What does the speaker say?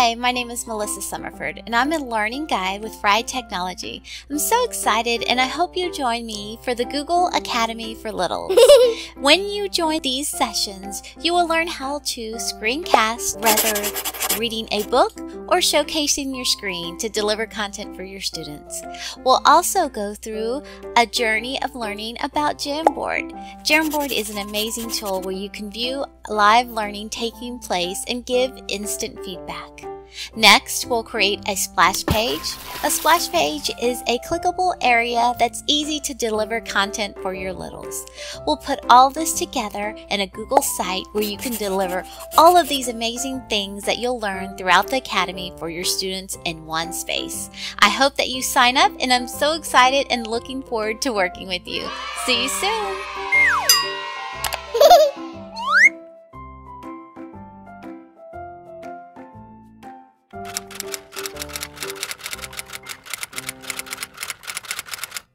Hi, my name is Melissa Summerford, and I'm a learning guide with friEdTechnology. I'm so excited, and I hope you join me for the Google Academy for Littles. when you join these sessions, you will learn how to screencast, whether reading a book or showcasing your screen to deliver content for your students. We'll also go through a journey of learning about Jamboard. Jamboard is an amazing tool where you can view live learning taking place and give instant feedback. Next, we'll create a splash page. A splash page is a clickable area that's easy to deliver content for your littles. We'll put all this together in a Google site where you can deliver all of these amazing things that you'll learn throughout the Academy for your students in one space. I hope that you sign up and I'm so excited and looking forward to working with you. See you soon!